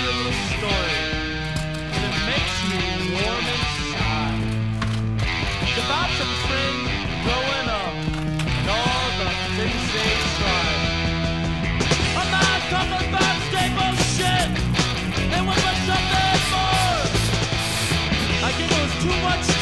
marvelous story that makes you warm inside. It's about some friends growing up and all the things they tried. A man talking about gay shit. and was much something more. I think it too much.